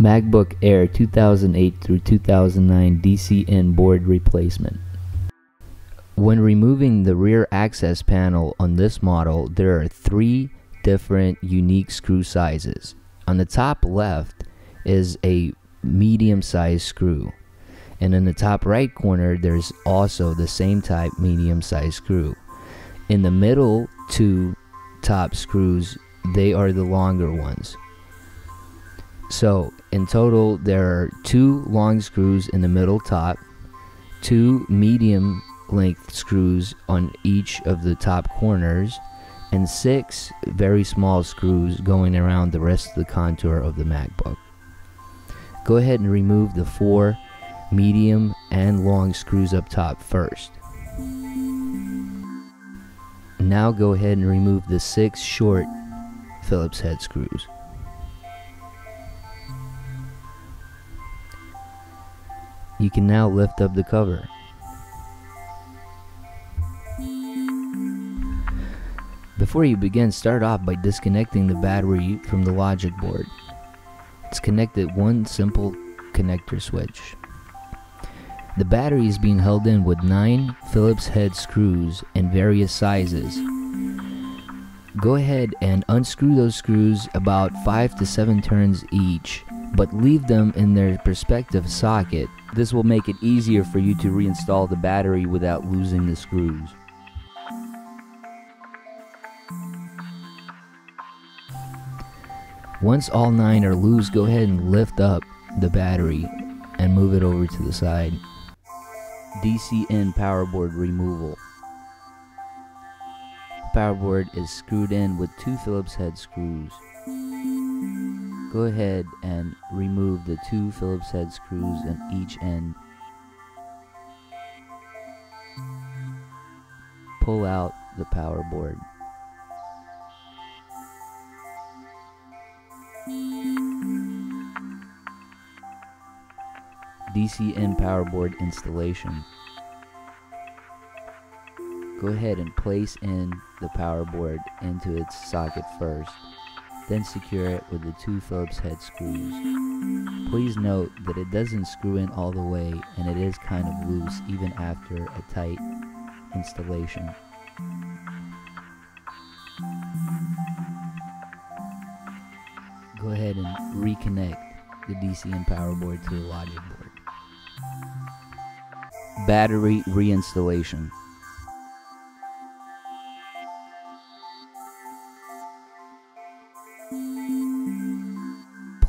MacBook Air 2008 through 2009 DC-in board replacement. When removing the rear access panel on this model, there are three different unique screw sizes. On the top left is a medium sized screw. And in the top right corner, there's also the same type medium sized screw. In the middle two top screws, they are the longer ones. So in total, there are two long screws in the middle top, two medium length screws on each of the top corners, and six very small screws going around the rest of the contour of the MacBook. Go ahead and remove the four medium and long screws up top first. Now go ahead and remove the six short Phillips head screws. You can now lift up the cover. Before you begin, start off by disconnecting the battery from the logic board. It's connected one simple connector switch. The battery is being held in with 9 Phillips head screws in various sizes. Go ahead and unscrew those screws about 5 to 7 turns each, but leave them in their respective socket this will make it easier for you to reinstall the battery without losing the screws. Once all nine are loose, go ahead and lift up the battery and move it over to the side. DC-in power board removal. Power board is screwed in with two Phillips head screws go ahead and remove the two Phillips head screws on each end. Pull out the power board. DC-in power board installation. Go ahead and place in the power board into its socket first. Then secure it with the two Phillips head screws. Please note that it doesn't screw in all the way and it is kind of loose even after a tight installation. Go ahead and reconnect the DC-in power board to the logic board. Battery reinstallation.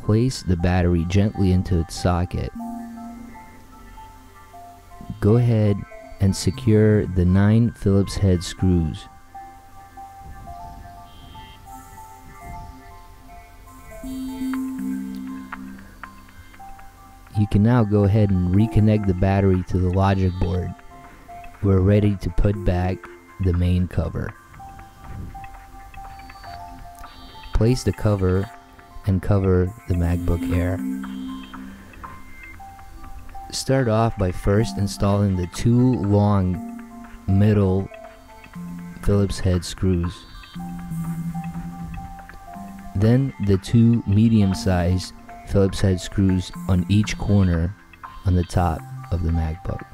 Place the battery gently into its socket. Go ahead and secure the 9 Phillips head screws. You can now go ahead and reconnect the battery to the logic board. We're ready to put back the main cover. Place the cover and cover the MacBook Air. Start off by first installing the two long middle Phillips head screws. Then the two medium sized Phillips head screws on each corner on the top of the MacBook.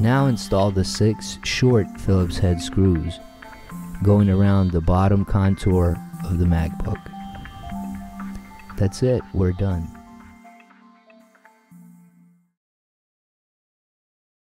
Now install the six short Phillips head screws going around the bottom contour of the MacBook. That's it, we're done.